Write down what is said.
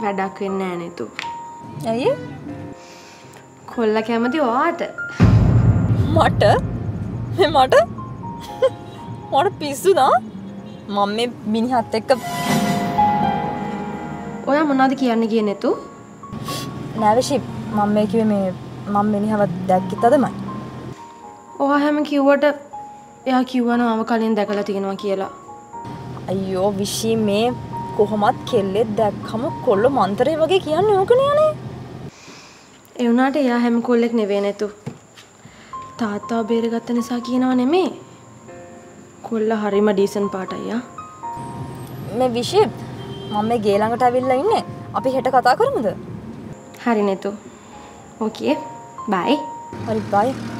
වැඩක් වෙන්න ෑනෙතු. ඇයි? කොල්ල කැමති වාට මට? මට? මට පිස්සුදා මම මේ මිනිහත් එක්ක ඔය මොනාද කියන්න කිය නැතු නැවශි මම මේ කිව මේ මං මිනිහවත් දැක්කිත තමයි ඔහ හැම කිව්වට එයා කිව්වන මම කලින් දැකලා තියෙනවා කියලා. අයියෝ විශ්ී මේ කොහොමත් කෙල්ලෙත් දැක්කම කොල්ල මන්තරය වගේ කියන්න ඕකනයනේ එවුනාට එයා හැම කොල්ලෙක් නෙවේ නැතු. තාත්තාව බේරගත්ත නිසා කියනව නෙමේ කොල්ල හරිම ඩීසන් පාටයියා මේ විශිප් මම මේ ගේළඟට ඇවිල්ල ඉන්න. අපි හෙට කතා කරමුද? හරි නැතු. ඕකේ බයි. හරි බයි